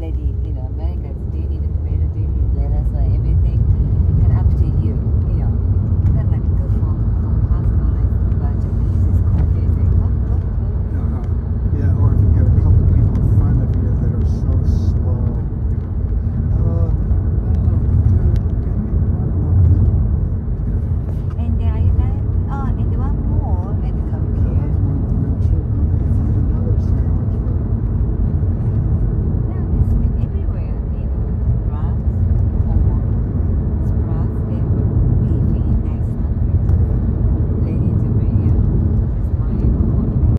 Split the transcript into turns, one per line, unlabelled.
lady.